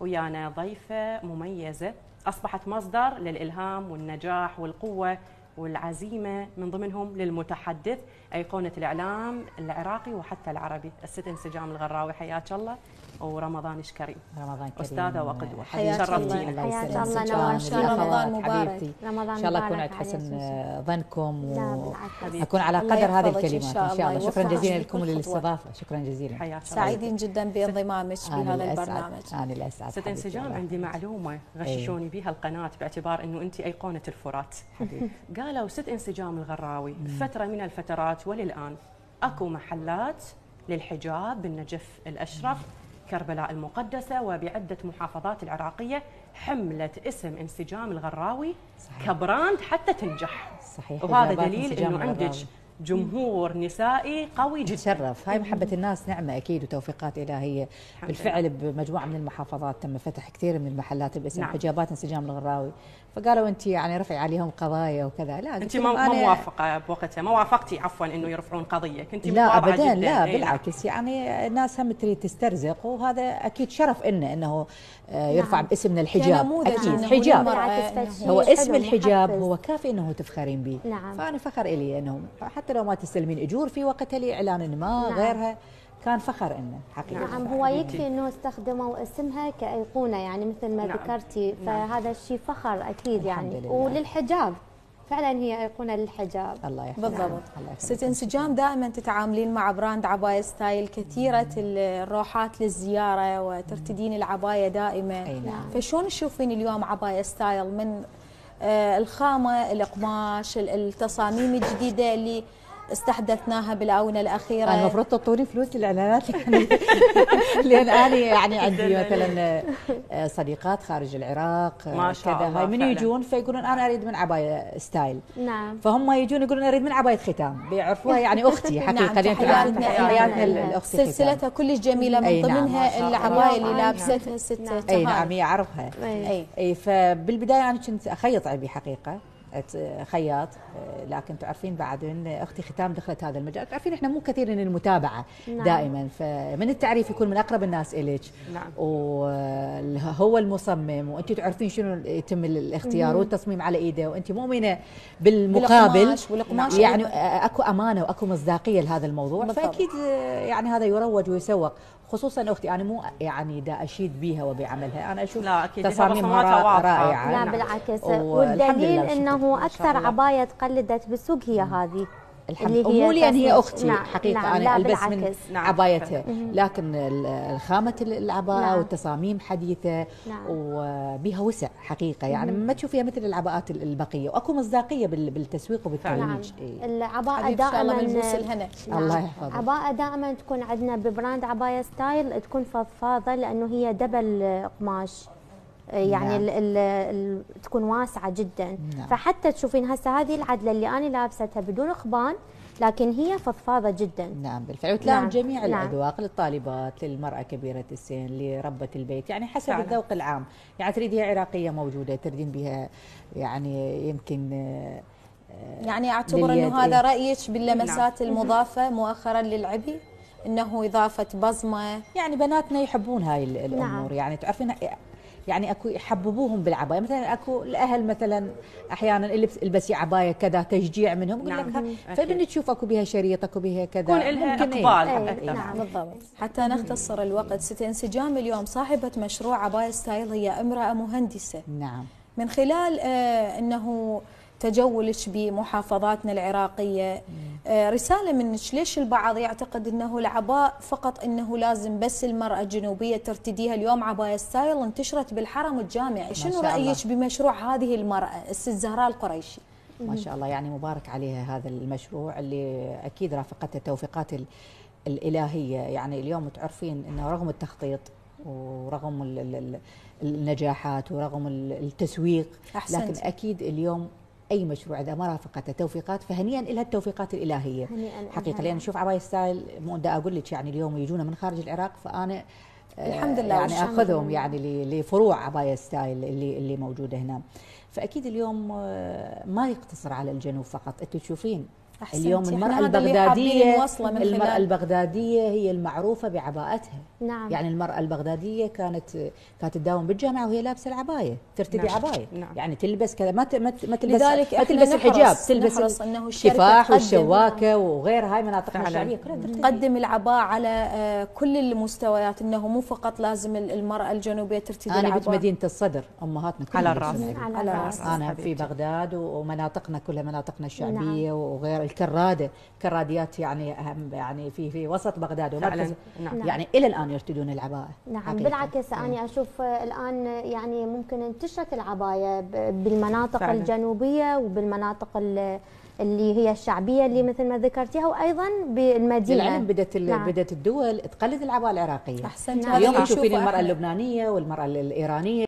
ويانا ضيفة مميزة. أصبحت مصدر للإلهام والنجاح والقوة والعزيمة من ضمنهم للمتحدث أيقونة الإعلام العراقي وحتى العربي الست انسجام الغراوي. حياك الله ورمضان كريم. رمضان كريم. أستاذة وقدوة حياك شرفتينا الله. حياك الله. نور. إن شاء الله رمضان مبارك. رمضان إن شاء الله أكون مبارك عند حسن. ظنكم لا و... بالعكس. أكون على قدر هذه يحفظك. إن الكلمات شاء إن شاء الله. الله. شكرا جزيلا لكم. وللاستضافه شكرا جزيلا. حياك الله. سعيدين جدا بانضمامك أنا بهذا الأسعد. البرنامج. أنا الاسعد ست انسجام عندي. معلومة. غششوني بها القناة باعتبار أنه أنت أيقونة الفرات. حبيبتي. قالوا ست انسجام الغراوي فترة من الفترات وللآن أكو محلات للحجاب بالنجف الأشرف كربلاء المقدسة وبعدة محافظات العراقية حملت اسم انسجام الغراوي صحيح. كبراند حتى تنجح صحيح وهذا دليل أنه عندك. جمهور نسائي قوي جدا تشرف هاي محبة الناس نعمة أكيد وتوفيقات إلهية. بالفعل بمجموعة من المحافظات تم فتح كثير من المحلات باسم نعم. حجابات انسجام الغراوي. فقالوا أنت يعني رفعي عليهم قضايا وكذا. لا أنت قلت ما موافقة بوقتها. ما وافقتي عفوا إنه يرفعون قضية. كنت لا ابدا جداً. لا نعم. بالعكس. يعني الناس هم تريد تسترزق وهذا أكيد شرف إنه إنه آه، يرفع نعم. باسمنا الحجاب. كنموذج أكيد. إنه حجاب. إنه هو اسم الحجاب محفز. هو كافي إنه تفخرين به. نعم. فأنا فخر إلي انه حتى لو ما تستلمين إجور في وقتها لإعلان ما نعم. غيرها كان فخر إنه حقيقه نعم هو يكفي إنه استخدموا اسمها كأيقونة يعني مثل ما نعم. ذكرتي نعم. فهذا الشيء فخر أكيد الحمد يعني لله. وللحجاب فعلا هي أيقونة للحجاب الله يحفظك بالضبط الله يخليك. ست انسجام دائما تتعاملين مع brand عباية style كثيرة الروحات للزيارة وترتدين العباية دائما أي نعم فشلون تشوفين اليوم عباية style من آه، الخامة القماش ال- التصاميم الجديدة اللي استحدثناها بالآونة الأخيرة أنا المفروض تعطوني فلوس الإعلانات يعني لأن أنا يعني عندي مثلا آه، صديقات خارج العراق آه، ما شاء كذا الله هاي من. يجون فيقولون أنا أريد من عباية style نعم فهم يجون يقولون أريد من عباية ختام بيعرفوها يعني أختي حقيقه نعم، تحياتنا تحياتنا إلها. لأختي ختام سلسلتها كلش جميلة من نعم، ضمنها. العباية اللي نعم. لابستها ست نعم. أي نعم تهاني هي اعرفها أي. أي اي فبالبداية أنا كنت أخيط عبي حقيقة خياط لكن تعرفين بعد ان أختي ختام دخلت هذا المجال تعرفين إحنا مو كثير من المتابعة نعم. دائما فمن التعريف يكون من أقرب الناس إليك نعم. وهو المصمم وأنت تعرفين شنو يتم الاختيار والتصميم على إيده وأنت مؤمنة بالمقابل والقماش يعني. أكو أمانة وأكو مصداقية لهذا الموضوع بالضبط. فأكيد يعني هذا يروج ويسوق خصوصا أختي أنا مو يعني دا أشيد بيها وبعملها أنا أشوف لا أكيد هي تصاميمها. رائعة لا. بالعكس والدليل. إنه أكثر. عباية تقلدت بالسوق هي هذه الحمد مو لأن هي أختي نعم، حقيقة نعم، أنا البس من. نعم. عبايتها لكن خامه العباءه نعم. والتصاميم حديثة نعم. وبها وسع حقيقة يعني ما تشوفيها مثل العباءات ال- البقية وأكو مصداقية بال- بالتسويق نعم وبالترويج إيه. العباءه دائما الهنا الله يحفظك. عباءة دائما تكون عندنا ب brand عباية style تكون فضفاضة لأنه هي double قماش يعني نعم. ال ال تكون واسعة جدا نعم. فحتى تشوفين هسه هذه العدلة اللي أنا لابستها بدون خبان لكن هي فضفاضة جدا نعم بالفعل وتلائم نعم. جميع نعم. الأذواق للطالبات للمرأة كبيرة السن لربة البيت يعني حسب فعلا. الذوق العام يعني تريديها عراقية موجودة تردين بها يعني يمكن آه، يعني أعتبر إنه هذا إيه. رأيك باللمسات المضافة مؤخرا للعبي إنه إضافة بصمة يعني بناتنا يحبون هاي ال- الأمور نعم. يعني تعرفين يعني أكو يحببوهم بالعباية. مثلا أكو الأهل مثلا أحيانا البس البسي عباية كذا تشجيع منهم يقول نعم. لك أكيد. فبنت تشوف أكو بها شريط أكو بها كذا. يكون لها إيه. أقبال. إيه، أكثر نعم. بالضبط. حتى نختصر الوقت ست انسجام اليوم صاحبة مشروع عباية style هي امرأة مهندسة. نعم. من خلال آه إنه تجولك بمحافظاتنا العراقية. آه رسالة منك ليش البعض يعتقد إنه العباءة فقط إنه لازم بس المرأة الجنوبية ترتديها اليوم عباية style انتشرت بالحرم الجامعي. شنو. رأيك بمشروع هذه المرأة الست زهراء القريشي؟ ما شاء الله يعني مبارك عليها هذا المشروع اللي أكيد رافقته التوفيقات ال- الإلهية. يعني اليوم تعرفين انه رغم التخطيط ورغم ال- ال- ال- النجاحات ورغم ال- التسويق أحسنت. لكن أكيد اليوم أي مشروع إذا ما رافقته توفيقات فهنيئا لها التوفيقات الإلهية هنيئاً. حقيقة لأن نشوف عباية style مو دا أقول لك يعني اليوم يجونا من خارج العراق فأنا آه، الحمد لله يعني. أخذهم يعني لفروع عباية style اللي اللي موجودة هنا فأكيد اليوم آه، ما يقتصر على الجنوب فقط أنتم تشوفين أحسنتي. اليوم المرأة البغدادية المرأة البغدادية هي المعروفة بعباءتها نعم يعني المرأة البغدادية كانت كانت تداوم بالجامعة وهي لابسة العباية ترتدي نعم. عباية نعم. يعني تلبس كذا ما ما تلبس لذلك ما تلبس الحجاب تلبس الكفاح والشواكة وغيرها هاي مناطقنا. الشعبية كلها تقدم العباء على آه، كل المستويات إنه مو فقط لازم المرأة الجنوبية ترتدي أنا كنت العباء مدينة الصدر أمهاتنا كلهم على. العباية. على الرأس. أنا في. بغداد ومناطقنا كلها مناطقنا الشعبية وغير الكرادة كراديات يعني أهم يعني في في وسط بغداد ومركز نعم يعني إلى الآن يرتدون العباءة نعم حقيقة. بالعكس أنا أشوف الآن يعني ممكن انتشرت العباية ب- بالمناطق فعلاً. الجنوبية وبالمناطق ال- اللي هي الشعبية اللي مثل ما ذكرتيها وأيضا بالمدينة للعلم بدأت ال- نعم. بدأت الدول تقلد العباءة العراقية أحسنت نعم. اليوم تشوفين إحنا. اللبنانية والمرأة الإيرانية